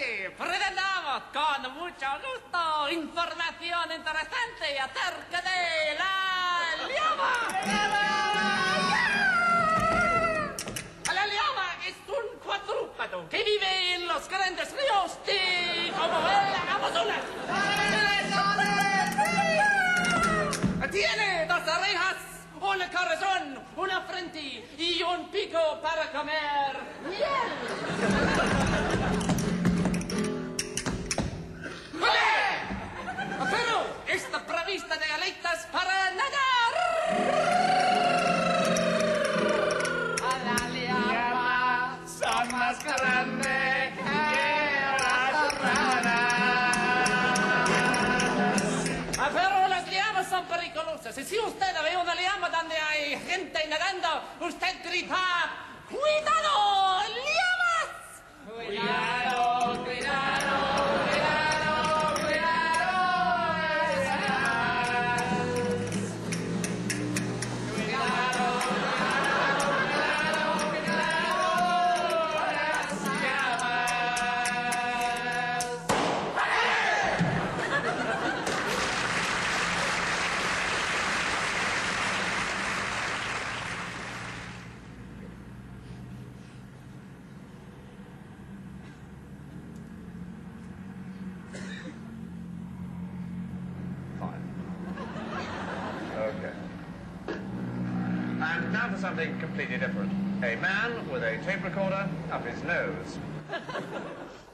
traemos con mucho gusto información interesante acerca de la llama. La es un cuadrúpedo que vive en los grandes ríos de como el Amazonas. Tiene dos orejas, un corazón, una frente y un pico para comer miel. Y si usted ve una llama donde hay gente nadando, usted grita, ¡Cuidado, now for something completely different. A man with a tape recorder up his nose.